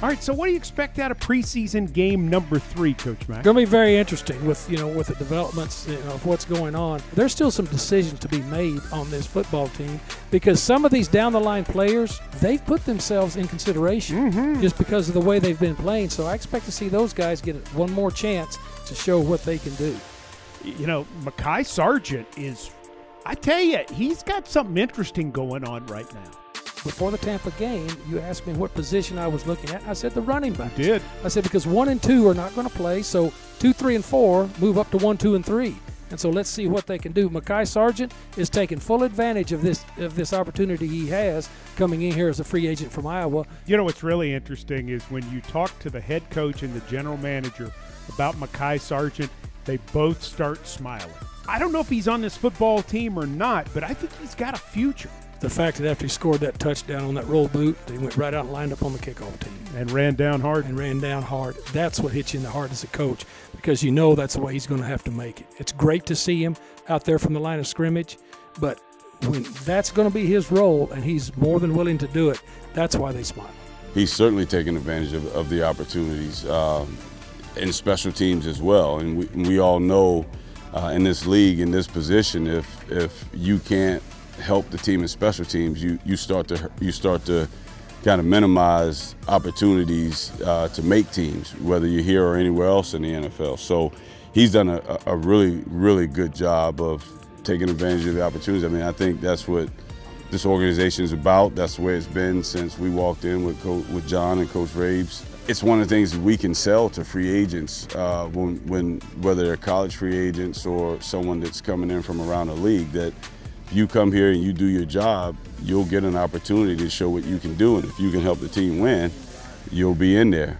All right, so what do you expect out of preseason game number three, Coach Mack? Going to be very interesting with you know with the developments you know, of what's going on. There's still some decisions to be made on this football team because some of these down the line players they've put themselves in consideration Mm-hmm. just because of the way they've been playing. So I expect to see those guys get one more chance to show what they can do. You know, Mekhi Sargent is, I tell you, he's got something interesting going on right now. Before the Tampa game, you asked me what position I was looking at. I said the running back. Did. I said because one and two are not going to play, so two, three, and four move up to one, two, and three. And so let's see what they can do. Mekhi Sargent is taking full advantage of this of this opportunity he has coming in here as a free agent from Iowa. You know what's really interesting is when you talk to the head coach and the general manager about Mekhi Sargent, they both start smiling. I don't know if he's on this football team or not, but I think he's got a future. The fact that after he scored that touchdown on that roll boot, he went right out and lined up on the kickoff team And ran down hard. and ran down hard. That's what hits you in the heart as a coach because you know that's the way he's going to have to make it. It's great to see him out there from the line of scrimmage, but when that's going to be his role and he's more than willing to do it, that's why they smile. he's certainly taking advantage of, of the opportunities um, in special teams as well. And we, we all know uh, in this league, in this position, if if you can't help the team in special teams, you you start to you start to kind of minimize opportunities uh, to make teams, whether you're here or anywhere else in the NFL. So he's done a, a really really good job of taking advantage of the opportunities. I mean, I think that's what this organization is about. That's the way it's been since we walked in with with John and Coach Vrabes. It's one of the things we can sell to free agents uh, when, when whether they're college free agents or someone that's coming in from around the league. That you come here and you do your job, you'll get an opportunity to show what you can do, and if you can help the team win, you'll be in there.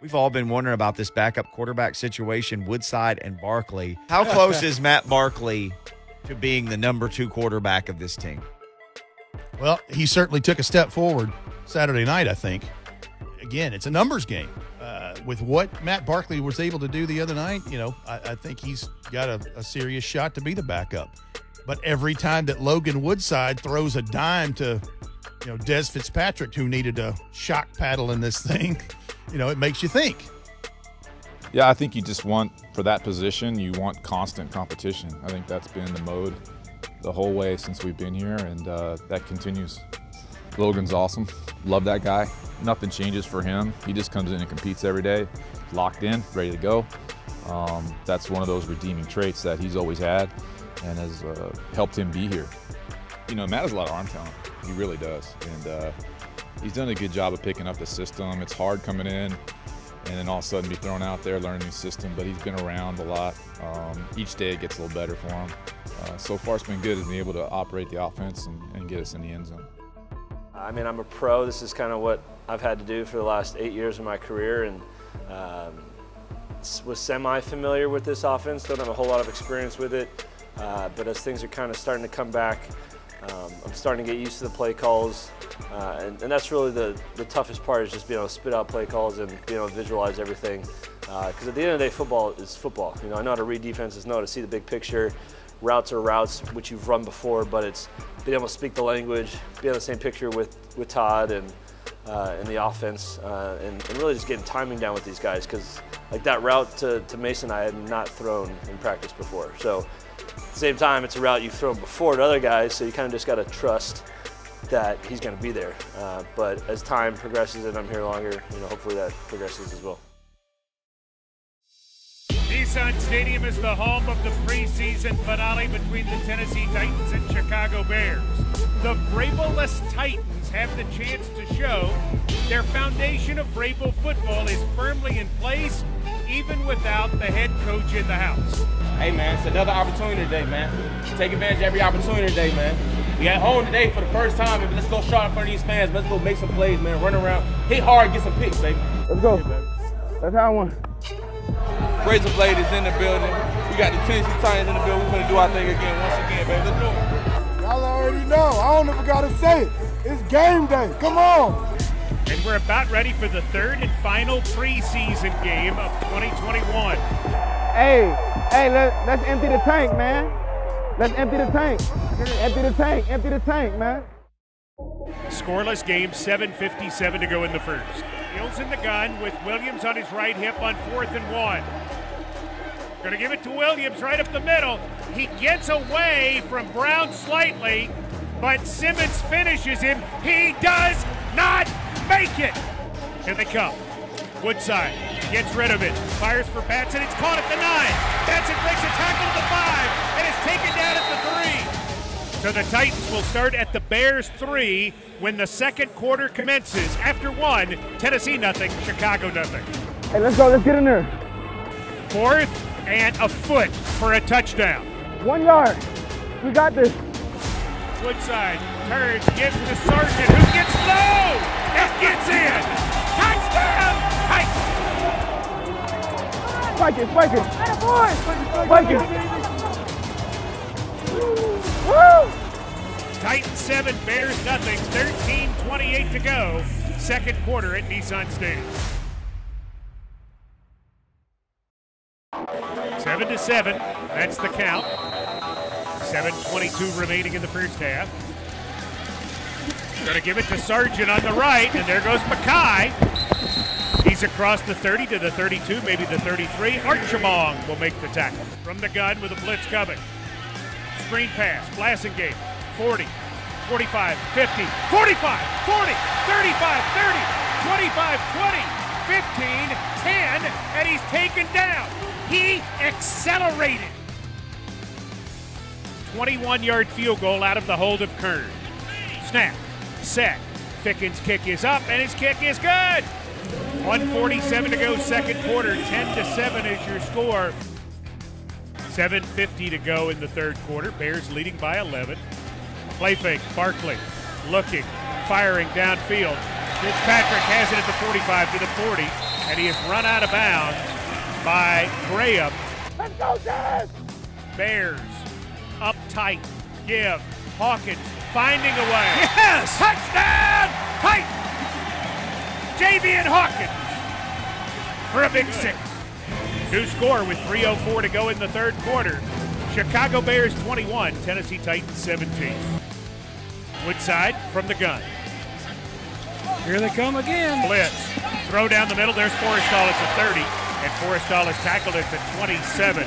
We've all been wondering about this backup quarterback situation, Woodside and Barkley. How close is Matt Barkley to being the number two quarterback of this team? Well, he certainly took a step forward Saturday night, I think. Again, it's a numbers game. Uh, with what Matt Barkley was able to do the other night, you know, I, I think he's got a, a serious shot to be the backup. But every time that Logan Woodside throws a dime to, you know, Dez Fitzpatrick, who needed a shock paddle in this thing, you know, it makes you think. Yeah, I think you just want, for that position, you want constant competition. I think that's been the mode the whole way since we've been here, and uh, that continues. Logan's awesome. Love that guy. Nothing changes for him. He just comes in and competes every day, locked in, ready to go. Um, that's one of those redeeming traits that he's always had and has uh, helped him be here. You know, Matt has a lot of arm talent. He really does. And uh, he's done a good job of picking up the system. It's hard coming in and then all of a sudden be thrown out there, learn the system. But he's been around a lot. Um, each day it gets a little better for him. Uh, so far, it's been good to be able to operate the offense and, and get us in the end zone. I mean, I'm a pro. This is kind of what I've had to do for the last eight years of my career, and um, was semi-familiar with this offense. Don't have a whole lot of experience with it, uh, but as things are kind of starting to come back, um, I'm starting to get used to the play calls, uh, and, and that's really the, the toughest part is just being able to spit out play calls and being able to visualize everything. Because at the end of the day, football is football. You know, I know how to read defenses, know how to see the big picture. Routes are routes which you've run before, but it's being able to speak the language, be on the same picture with, with Todd and uh, and the offense, uh, and, and really just getting timing down with these guys because like that route to, to Mason I had not thrown in practice before. So at the same time, it's a route you've thrown before to other guys, so you kind of just got to trust that he's going to be there. Uh, but as time progresses and I'm here longer, you know, hopefully that progresses as well. Nissan Stadium is the home of the preseason finale between the Tennessee Titans and Chicago Bears. The Vrabel-less Titans have the chance to show their foundation of Vrabel football is firmly in place, even without the head coach in the house. Hey man, it's another opportunity today, man. Take advantage of every opportunity today, man. We at home today for the first time, and let's go shot in front of these fans. Let's go make some plays, man. Run around, hit hard, get some picks, baby. Let's go. That's how I want. Razor Blade is in the building. We got the Tennessee Titans in the building. We're gonna do our thing again, once again, baby. Let's do it. Y'all already know. I don't even gotta say it. It's game day. Come on. And we're about ready for the third and final preseason game of 2021. Hey, hey, let, let's empty the tank, man. Let's empty the tank. Empty the tank, empty the tank, man. Scoreless game, 7.57 to go in the first. Fields in the gun with Williams on his right hip on fourth and one. Going to give it to Williams right up the middle. He gets away from Brown slightly, but Simmons finishes him. He does not make it. Here they come. Woodside gets rid of it, fires for Batson. It's caught at the nine. Batson breaks a tackle at the five and is taken down at the three. So the Titans will start at the Bears three when the second quarter commences. After one, Tennessee nothing, Chicago nothing. Hey, let's go. Let's get in there. Fourth and a foot for a touchdown. One yard. We got this. Woodside turns, gives to Sargent, who gets low and gets in. Touchdown, Titans! Spike it, spike it. Spike it. Woo! Titans 7, Bears nothing. 13-28 to go. Second quarter at Nissan Stadium. 7 to 7. That's the count. 7.22 remaining in the first half. Going to give it to Sargent on the right, and there goes Mekhi. He's across the 30 to the 32, maybe the 33. Archibong will make the tackle. From the gun with a blitz coming. Screen pass, Blasingame, 40, 45, 50, 45, 40, 35, 30, 25, 20, 15, 10, and he's taken down. He accelerated. 21 yard field goal out of the hold of Kern. Snap, set. Ficken's kick is up, and his kick is good. 147 to go, second quarter. 10 to 7 is your score. 7.50 to go in the third quarter. Bears leading by 11. Play fake, Barkley looking, firing downfield. Fitzpatrick has it at the 45 to the 40, and he has run out of bounds by Graham. Let's go, Dad! Bears up tight. Give. Hawkins finding a way. Yes! Touchdown! Tight! Javian Hawkins for a big six. New score with 3.04 to go in the third quarter. Chicago Bears 21, Tennessee Titans 17. Woodside from the gun. Here they come again. Blitz. Throw down the middle. There's Forristall at the 30. And Forristall is tackled at the 27.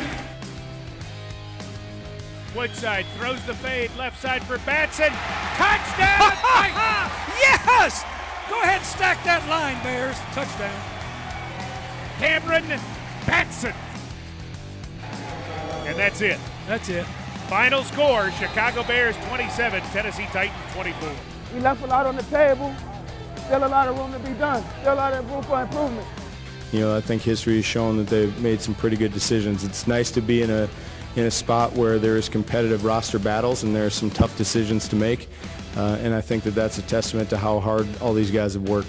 Woodside throws the fade left side for Batson. Touchdown! yes! Go ahead and stack that line, Bears. Touchdown. Cameron Batson. And that's it. That's it. Final score Chicago Bears 27, Tennessee Titans 24. We left a lot on the table. Still a lot of room to be done. Still a lot of room for improvement. You know, I think history has shown that they've made some pretty good decisions. It's nice to be in a in a spot where there is competitive roster battles and there are some tough decisions to make. Uh, and I think that that's a testament to how hard all these guys have worked.